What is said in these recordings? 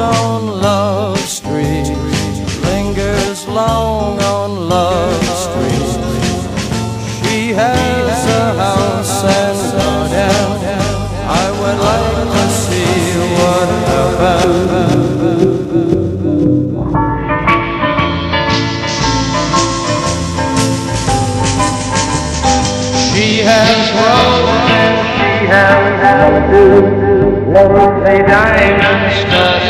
on Love Street. Lingers long on Love Street. She has a house and garden. I would like to see what happened. She has grown and she has houses, lovely diamond studded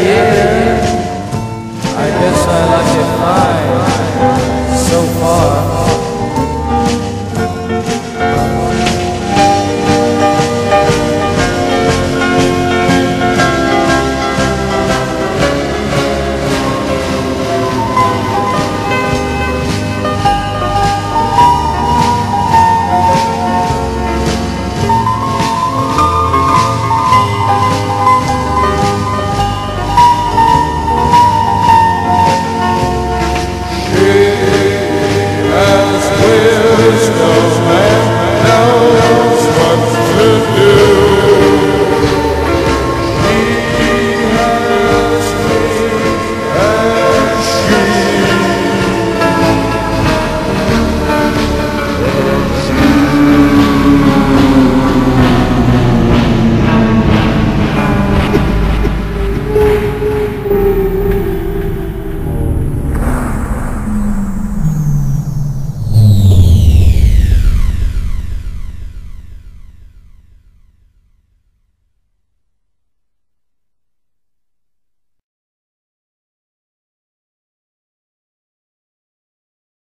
man. No.